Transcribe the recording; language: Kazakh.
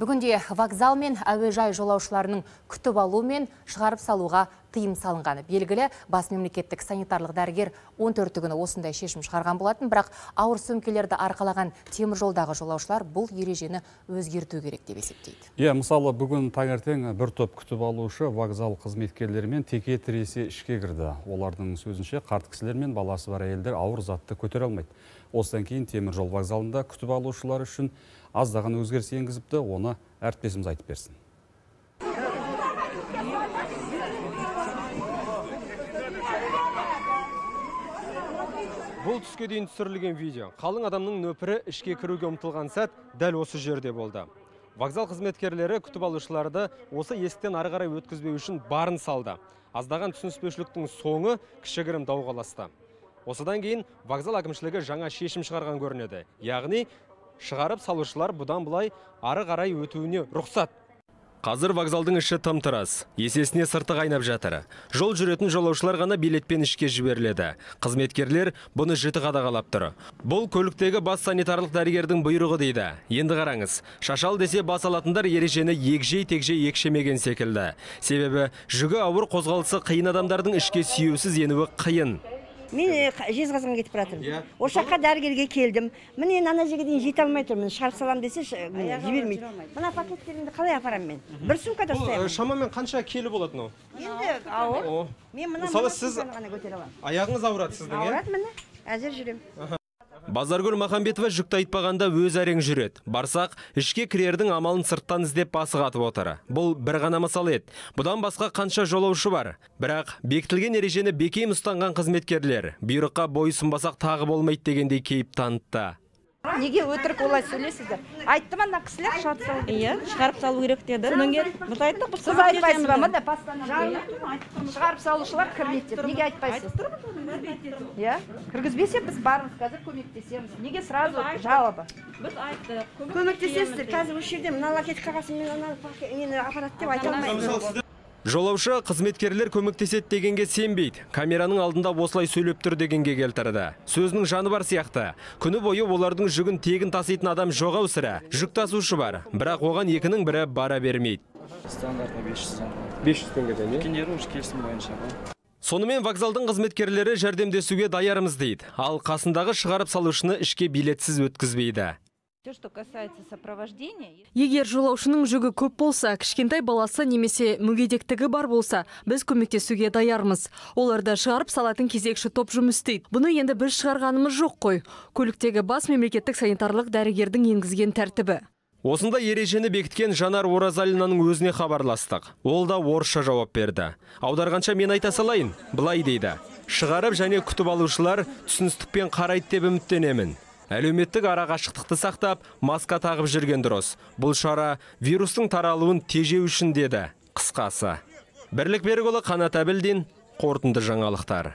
Бүгінде вокзал мен әуежай жолаушыларының күтіп алу мен шығарып салуға тыйым салынғаны белгілі. Бас мемлекеттік санитарлық дәрігер 14 күні осындай шешім шығарған болатын. Бірақ ауыр сөмкелерді арқалаған темір жолдағы жолаушылар бұл ережені өзгерту керек деп есептейді. Иә мысалы бүгін таңертең бір топ күтіп алушы вокзал қызметкерлерімен теке тіресе ішке кірді. Олардың сөзінше қарт кісілер мен баласы бар әйелдер ауыр затты көтере алмайды. Осыдан кейін темір жол вокзалында күтіп алушылар үшін аздаған өзгеріс енгізіпті. Оны әріптесіміз айтып берсін. Бұл түске дейін түсірілген видео. Қалың адамның нөпірі ішке кіруге ұмтылған сәт дәл осы жерде болды. Вокзал қызметкерлері күтіп алушыларды осы есіктен ары қарай өткізбеу үшін барын салды. Аздаған түсініспеушіліктің соңы кішігірім дауға ұласты осыдан кейін вокзал әкімшілігі жаңа шешім шығарған көрінеді. Яғни шығарып салушылар бұдан былай ары қарай өтуіне рұқсат Қазір вокзалдың іші тым тырас. Есесіне сырты қайнап жатыр. Жол жүретін жолаушылар ғана билетпен ішке жіберіледі. Қызметкерлер бұны жіті қадағалап тұр. Бұл көліктегі бас санитарлық дәрігердің бұйрығы дейді. Енді қараңыз, шашал десе бас алатындар ережені егжей тегжей екшемеген секілді. Себебі жүгі ауыр қозғалысы қиын адамдардың ішке сүйеусіз енуі қиын мен жезқазғанға кетіп бара жатырмын осы жаққа дәрігерге келдім. Міне ана жерге дейін жете алмай тұрмын. Шығарып саламын десе жібермейді. мына пакеттерімді қалай апарамын мен? Бір сумкада ұстаймын. шамамен қанша келі болады мынау енді ауыр. Мен мына мысалы сіз ғана көтере аламын. аяғыңыз ауырады сіздің иә ауырады міне. Әзір жүремін базаргүл махамбетова жүкті айтпағанда өз әрең жүреді. Барсақ ішке кірердің амалын сырттан іздеп басы қатып отыр. Бұл бір ғана мысал еді. Бұдан басқа қанша жолаушы бар. Бірақ бекітілген ережені бекем ұстанған қызметкерлер бұйрыққа бойұсынбасақ тағы болмайды дегендей кейіп танытты. Неге өтірік олай сөйлейсіздер? Айтты ма ана кісілер шығарып салу иә шығарып салу керек деді. Содан кейін біз айттық біз сіз айтпайсыз ба? міне шығарып салушылар кірмейді деп неге айтпайсыз? Иә? Кіргізбесе біз бармыз қазір көмектесеміз. Неге сразу жалоба біз айттық. Көмектесесіздер. қазір осы жерде мына лакет қағазын мен ана нені аппарат деп айта алмаймын. Жолаушы қызметкерлер көмектеседі дегенге сенбейді. Камераның алдында осылай сөйлеп тұр дегенге келтірді. Сөзінің жаны бар сияқты. Күні бойы олардың жүгін тегін таситын адам жоқ ау сірә. Жүк тасушы бар, бірақ оған екінің бірі бара бермейді. Стандартта 500 500 теңгеден, иә? Күндері уж келісім бойынша ғой. Сонымен вокзалдың қызметкерлері жәрдемдесуге даярымыз дейді. Ал қасындағы шығарып салушыны ішке билетсіз өткізбейді. Все, что касается сопровождения... Егер жолаушының жүгі көп болса, кішкентай баласы немесе мүгедектігі бар болса, біз көмектесуге даярмыз. Оларды шығарып салатын кезекші топ жұмыс істейді. Бұны енді біз шығарғанымыз жоқ қой. Көліктегі бас мемлекеттік санитарлық дәрігердің енгізген тәртібі. Осында ережені бекіткен Жанар Оразалинаның өзіне хабарластық. Ол да орысша жауап берді. Аударғанша мен айта салайын, былай дейді. Шығарып және күтіп алушылар түсіністікпен қарайды деп үміттенемін әлеуметтік арақашықтықты сақтап маска тағып жүрген дұрыс. Бұл шара вирустың таралуын тежеу үшін деді. Қысқасы. Бірлік берікұлы қанат әбілдин қорытынды жаңалықтар.